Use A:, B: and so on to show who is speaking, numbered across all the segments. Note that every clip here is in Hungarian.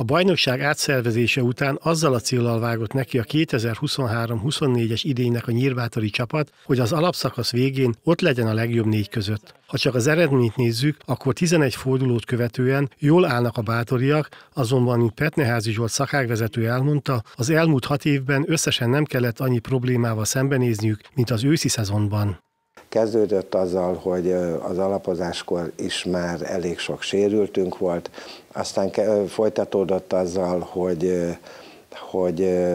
A: A bajnokság átszervezése után azzal a célral vágott neki a 2023-24-es idénynek a nyírbátori csapat, hogy az alapszakasz végén ott legyen a legjobb négy között. Ha csak az eredményt nézzük, akkor 11 fordulót követően jól állnak a bátoriak, azonban, mint Petneházi Zsolt szakágvezető elmondta, az elmúlt hat évben összesen nem kellett annyi problémával szembenézniük, mint az őszi szezonban.
B: Kezdődött azzal, hogy az alapozáskor is már elég sok sérültünk volt, aztán folytatódott azzal, hogy, hogy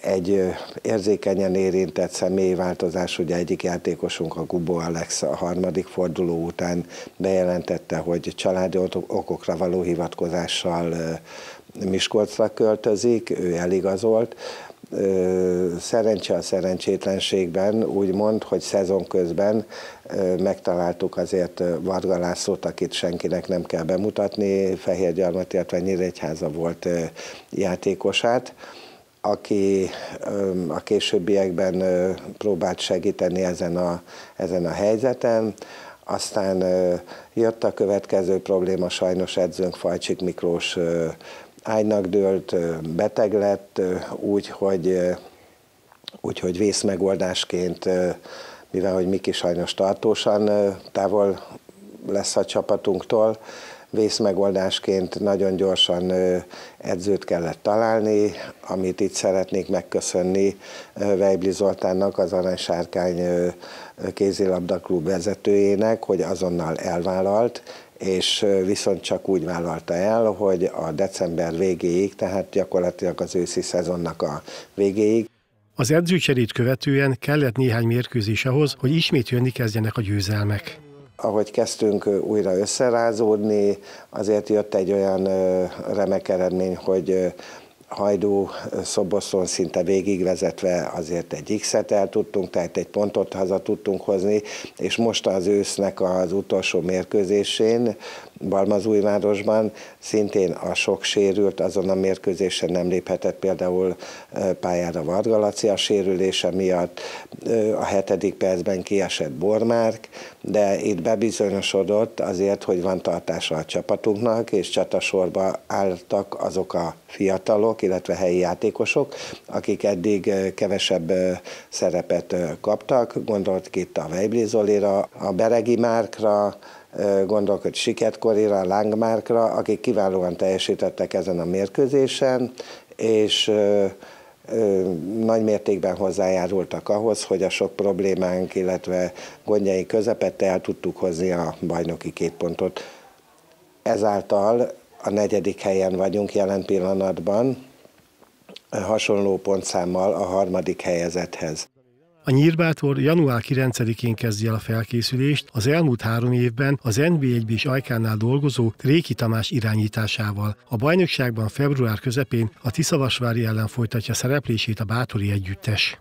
B: egy érzékenyen érintett személyi változás, ugye egyik játékosunk, a Gubó Alex a harmadik forduló után bejelentette, hogy családi okokra való hivatkozással Miskolcra költözik, ő eligazolt, szerencse a szerencsétlenségben úgy mond, hogy szezon közben megtaláltuk azért Varga Lászlót, akit senkinek nem kell bemutatni, Fehérgyarmat, illetve Nyíregyháza volt játékosát, aki a későbbiekben próbált segíteni ezen a, ezen a helyzeten. Aztán jött a következő probléma, sajnos edzőnk Fajcsik Miklós ágynak dőlt, beteg lett, úgy, hogy, úgy, hogy vészmegoldásként, mivel hogy Miki sajnos tartósan távol lesz a csapatunktól, vészmegoldásként nagyon gyorsan edzőt kellett találni, amit itt szeretnék megköszönni Vejbli Zoltánnak, az Aranysárkány kézilabda klub vezetőjének, hogy azonnal elvállalt, és viszont csak úgy vállalta el, hogy a december végéig, tehát gyakorlatilag az őszi szezonnak a végéig.
A: Az edzőcserét követően kellett néhány mérkőzés ahhoz, hogy ismét jönni kezdjenek a győzelmek
B: ahogy kezdtünk újra összerázódni, azért jött egy olyan remek eredmény, hogy Hajdú Szoboszon szinte végigvezetve azért egy X-et el tudtunk, tehát egy pontot haza tudtunk hozni, és most az ősznek az utolsó mérkőzésén Balmazújvárosban szintén a sok sérült, azon a mérkőzésen nem léphetett például pályára Varga Laci a sérülése miatt, a hetedik percben kiesett Bormárk, de itt bebizonyosodott azért, hogy van tartása a csapatunknak, és csatasorba álltak azok a fiatalok, illetve helyi játékosok, akik eddig kevesebb szerepet kaptak, gondolt itt a Weibli Zolira, a Beregi Márkra, gondolok, hogy Siket Korira, Langmárkra, akik kiválóan teljesítettek ezen a mérkőzésen, és nagy mértékben hozzájárultak ahhoz, hogy a sok problémánk, illetve gondjaink közepette el tudtuk hozni a bajnoki két pontot. Ezáltal a negyedik helyen vagyunk jelen pillanatban, hasonló pontszámmal a harmadik helyezethez.
A: A Nyírbátor január 9-én kezdi el a felkészülést az elmúlt három évben az NB1-b és Ajkánál dolgozó Réki Tamás irányításával. A bajnokságban február közepén a Tiszavasvári ellen folytatja szereplését a Bátori együttes.